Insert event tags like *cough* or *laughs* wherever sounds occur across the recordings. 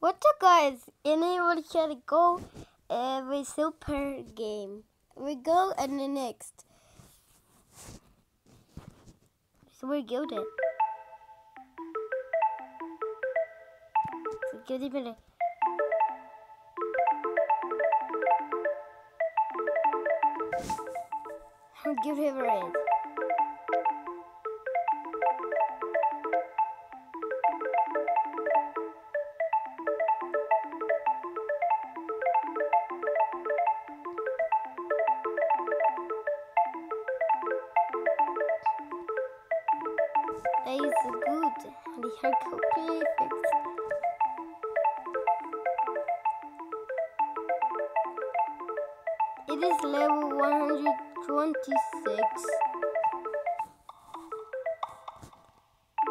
What's up, guys? Anyone can go every super game. We go and the next. So we're good. Så good even. Give it a. is good. The haircut perfect. It is level 126.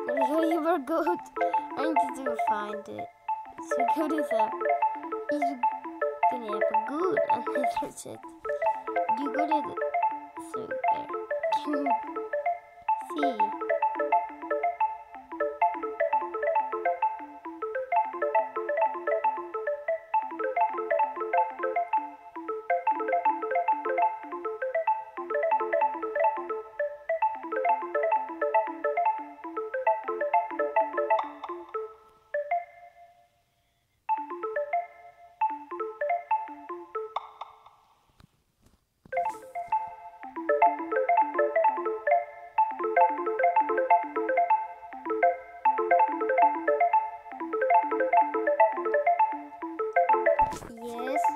Really *laughs* were good. I need to find it. So good is that is gonna have good and that's *laughs* it. You got it super. Can you see? Yes. *laughs*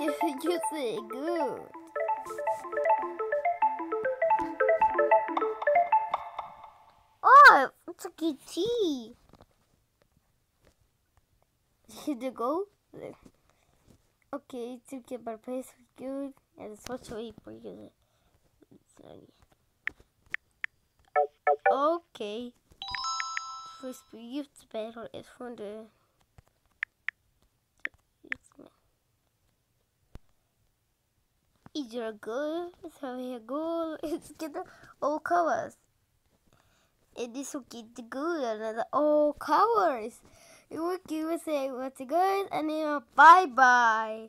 You say good. Oh, it's a good tea. Did you go? Okay, to get my place was good, and it's much way for you. Okay. First gift battle is from the. Is your goal? So your goal *laughs* is get the all colors. It is to get the good and the all colors. It will give us a what's good and then bye bye.